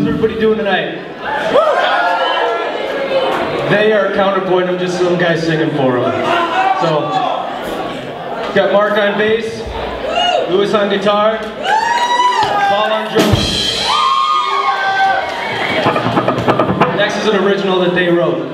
How's everybody doing tonight? They are counterpoint. I'm just some guy singing for them. So, got Mark on bass, Lewis on guitar, Paul on drums. Next is an original that they wrote.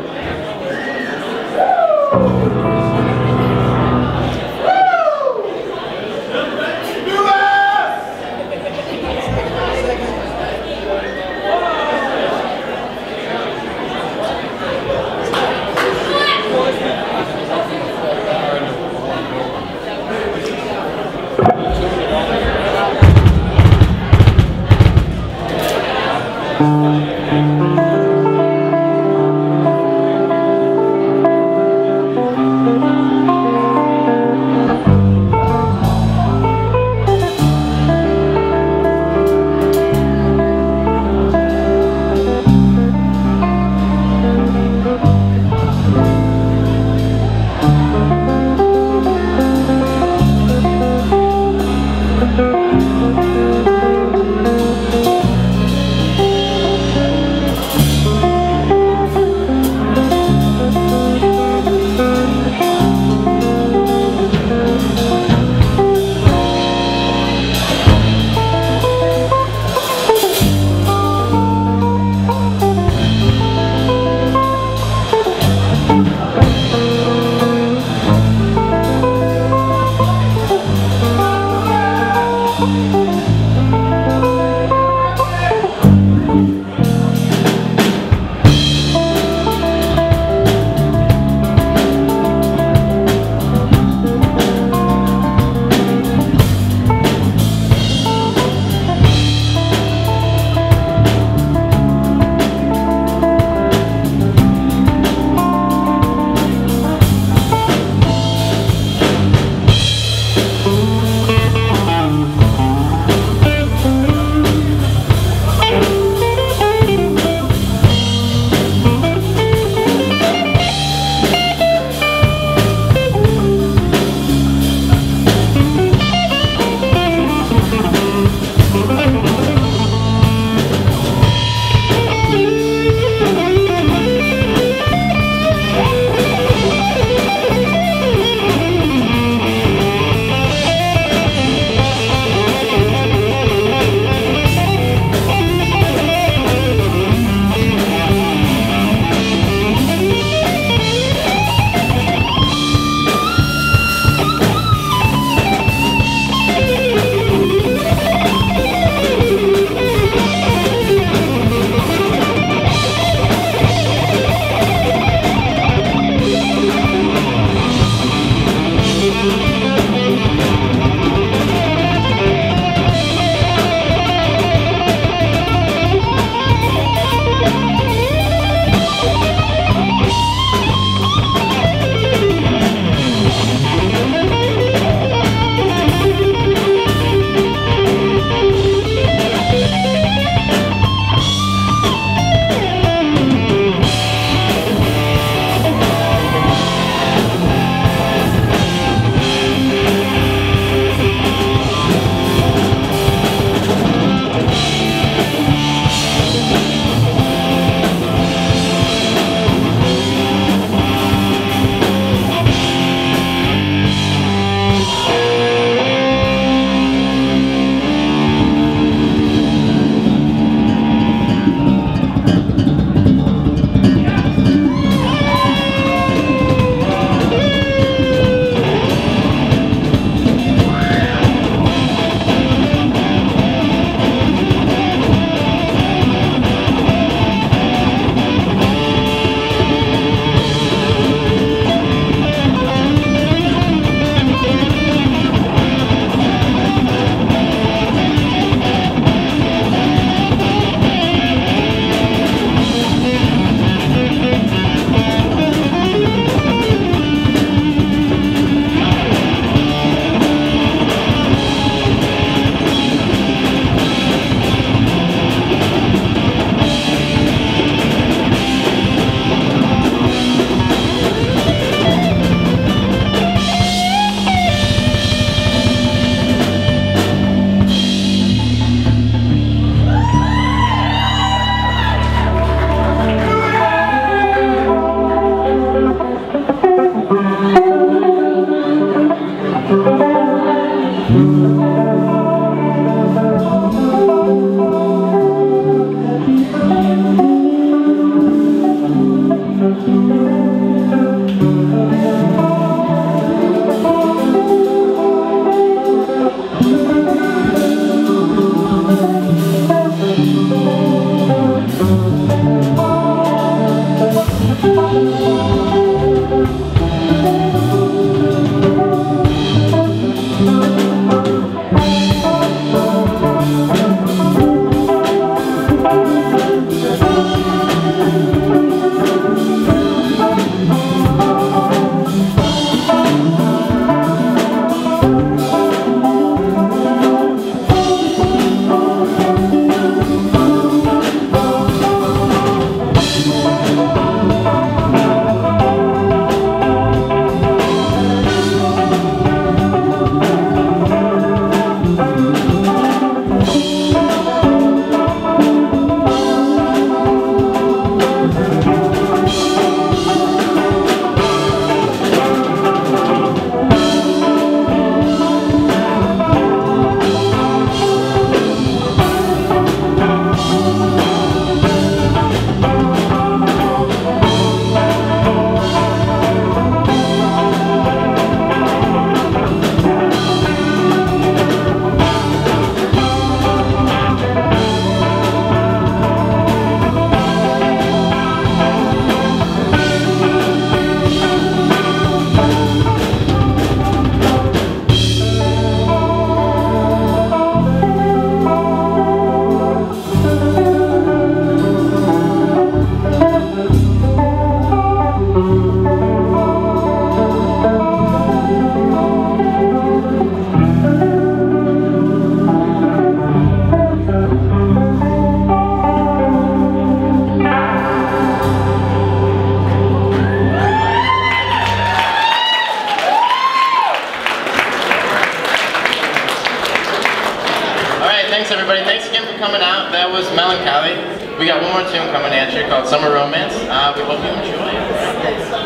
Thanks everybody. Thanks again for coming out. That was Melancholy. We got one more tune coming at you called Summer Romance. Uh, we hope you enjoy it.